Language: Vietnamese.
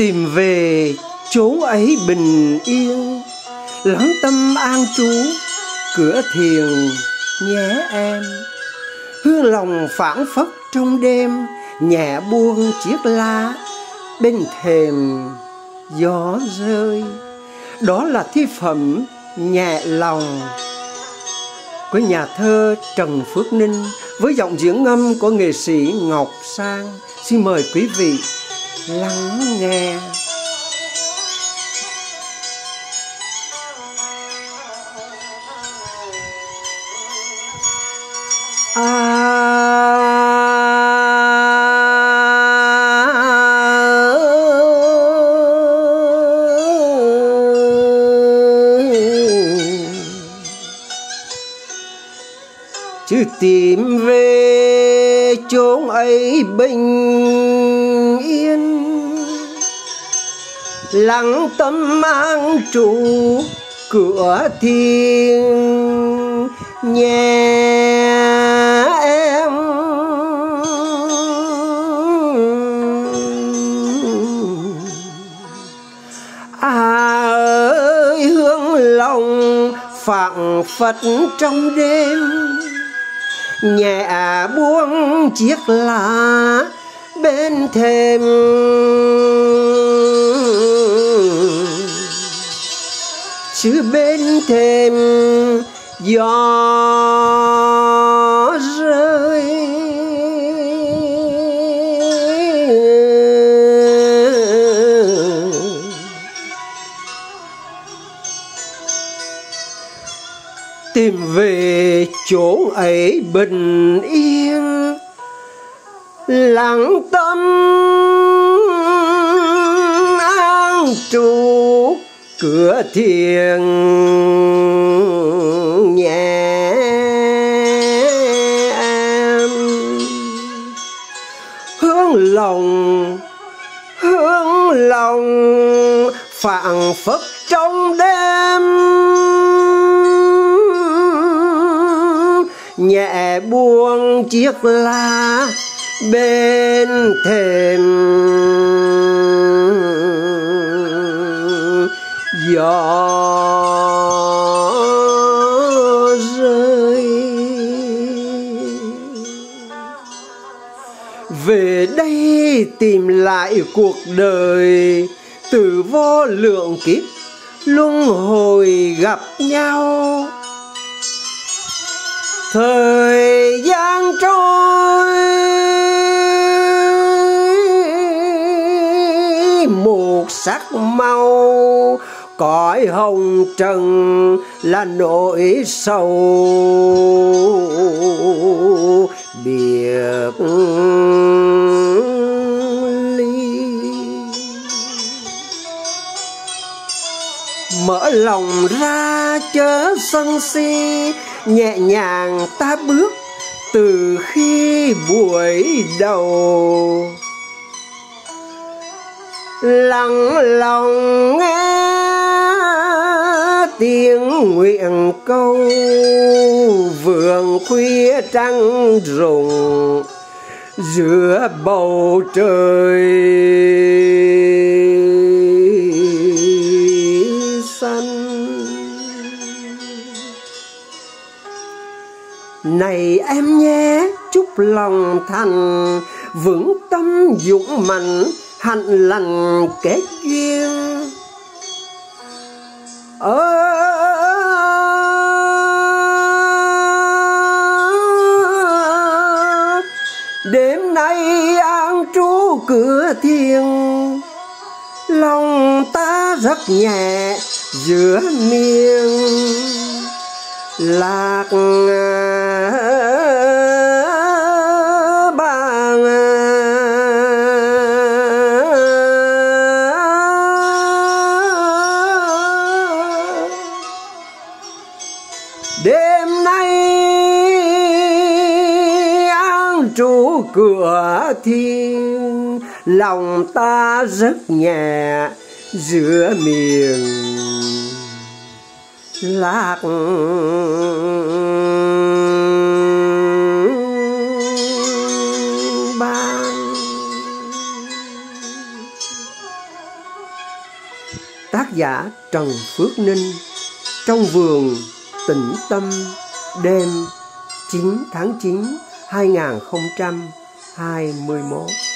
tìm về chốn ấy bình yên. Lắng tâm an trú, cửa thiền nhé em. Hương lòng phảng phất trong đêm, nhẹ buông chiếc lá, bên thềm gió rơi. Đó là thi phẩm nhẹ lòng của nhà thơ Trần Phước Ninh với giọng diễn ngâm của nghệ sĩ Ngọc Sang. Xin mời quý vị lắng nghe. À. chứ tìm về chốn ấy bình lặng tâm mang trụ cửa thiên nhà em. À ơi hướng lòng phảng phật trong đêm. Nhẹ buông chiếc lá bên thềm. Chứ bên thềm gió rơi. Tìm về chỗ ấy bình yên, lặng tâm, an trụ cửa thiền nhà em hướng lòng hướng lòng phảng phất trong đêm. Nhẹ buông chiếc lá bên thềm. Gió rơi. Về đây tìm lại cuộc đời từ vô lượng kiếp, luân hồi gặp nhau. Thời gian trôi, một sắc màu cõi hồng trần là nỗi sầu. Biệt ly. Mở lòng ra chớ sân si, nhẹ nhàng ta bước từ khi buổi đầu. Lặng lòng nghe tiếng nguyện câu, vườn khuya trăng rụng, giữa bầu trời. Xanh. Này em nhé, chúc lòng thành, vững tâm dũng mạnh, hạnh lành kết duyên. Trú cửa thiên lòng ta rất nhẹ giữa miên lạc trú cửa thiên. Lòng ta rất nhẹ, giữa miền lạc. Ban. Tác giả Trần Phước Ninh Trong vườn tĩnh tâm, đêm 9 tháng 9 2021